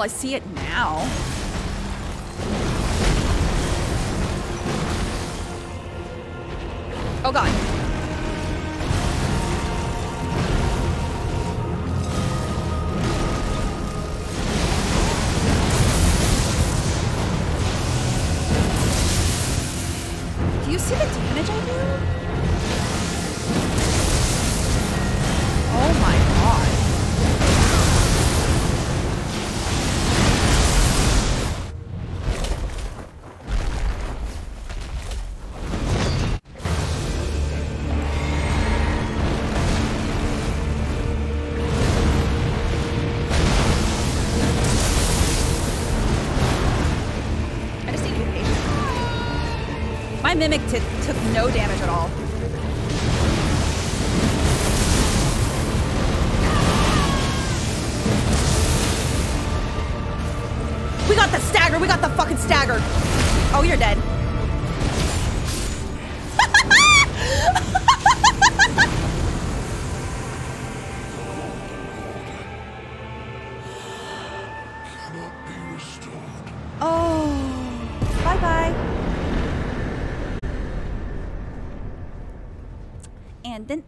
I see it now. Oh god. Do you see the damage I do? My mimic took no damage at all. We got the stagger. We got the fucking stagger. Oh, you're dead. Oh, and then